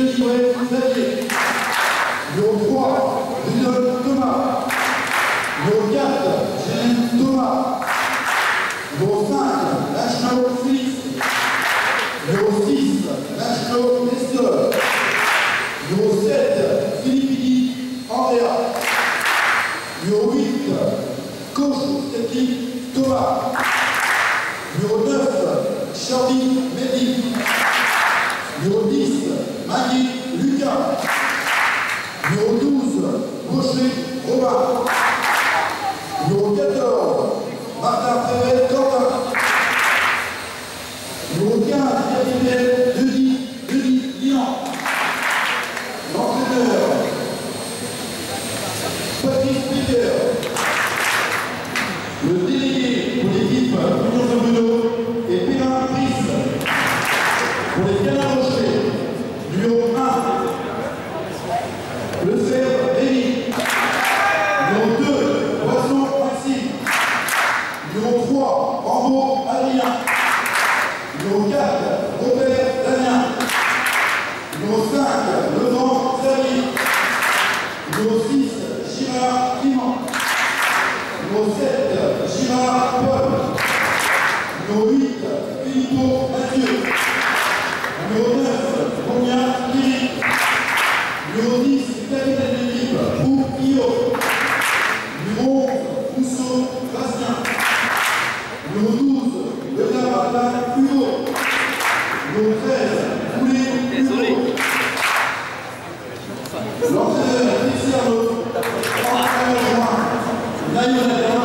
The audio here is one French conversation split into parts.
Livré Xavier. Numéro 3, Rudolf Thomas. Numéro 4, Jeanne Thomas. Numéro 5, Lachenot Félix. Numéro 6, Lachenot Nestor. Numéro 7, Philippini Andrea. Numéro 8, coach Thomas. Numéro 9, Charlie Mehdi. Girard Clément. 7, Girard Paul. 8, Filippo Mathieu. Numéro 9, Romain Kiri. Numéro 10, capitaine d'équipe, Bou Io. Numéro 11, Rousseau Bastien. Numéro 12, Bernard Martin Hugo. Numéro 13, Boulet Hugo. L'entraîneur daño de terror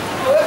Oh.